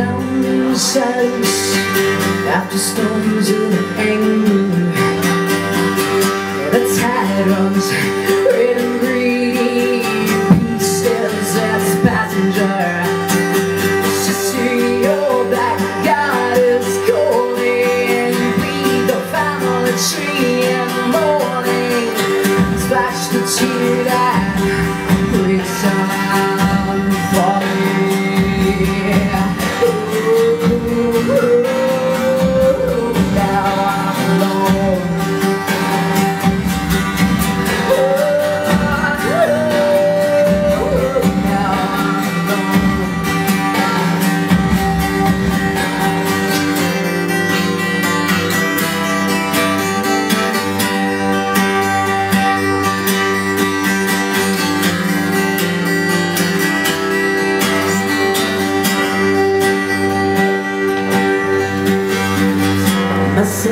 down in silence After storms and anger. And The tide runs red and green Steps as passenger. To see your black God is calling. We the family tree.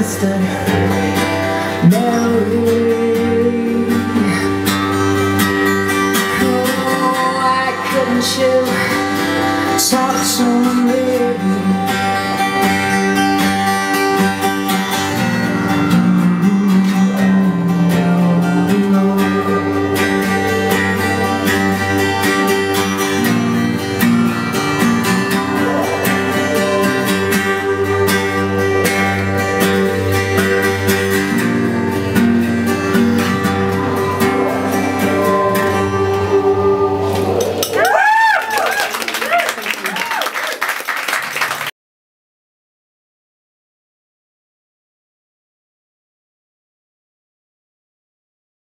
sister Mary Oh, why couldn't you talk so